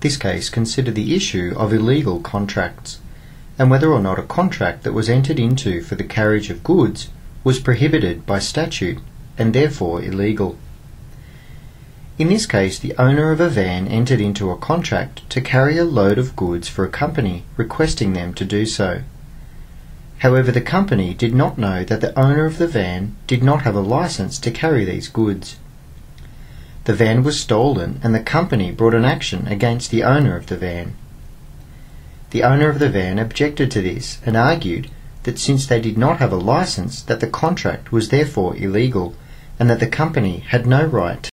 This case considered the issue of illegal contracts, and whether or not a contract that was entered into for the carriage of goods was prohibited by statute and therefore illegal. In this case, the owner of a van entered into a contract to carry a load of goods for a company, requesting them to do so. However, the company did not know that the owner of the van did not have a license to carry these goods. The van was stolen and the company brought an action against the owner of the van. The owner of the van objected to this and argued that since they did not have a license that the contract was therefore illegal and that the company had no right